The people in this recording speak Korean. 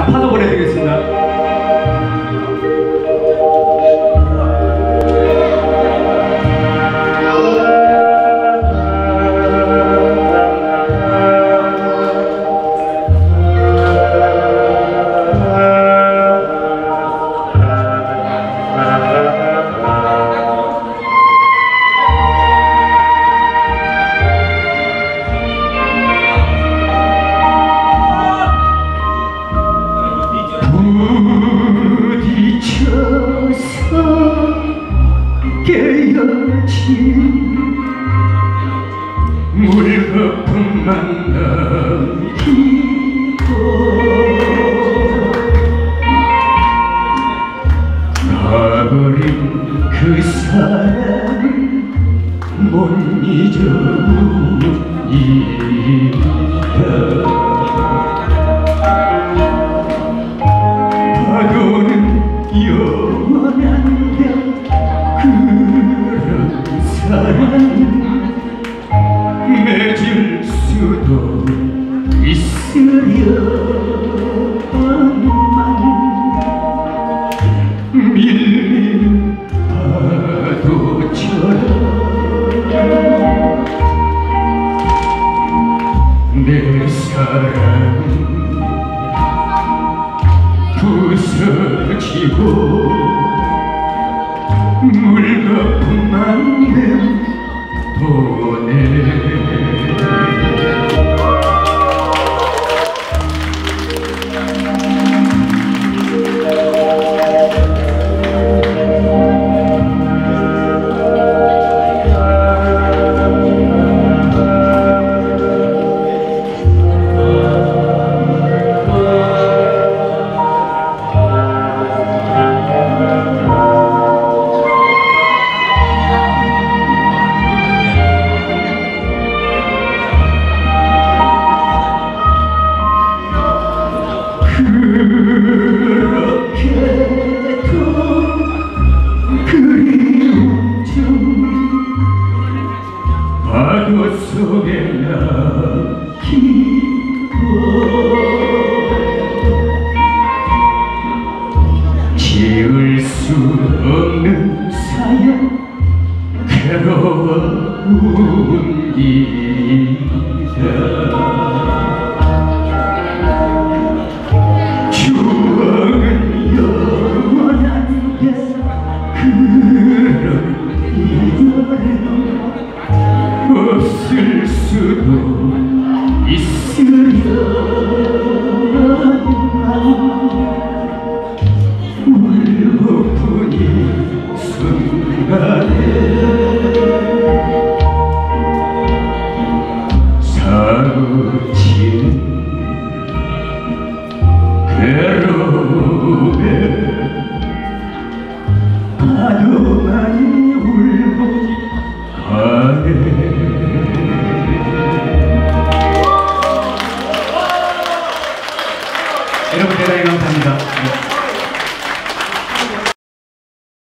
자, 파도 보내드리겠습니다. 깨어진 물거품 만남이고 가버린 그 사람 못 잊어버리다 사랑 맺을 수도 있으려만 밀리는 파도처럼 내 사랑 부서지고 바다 속에 남기고 지울 수 없는 사연 괴로운 기자 파도만이 울고 가네 여러분 대단히 감사합니다. 네.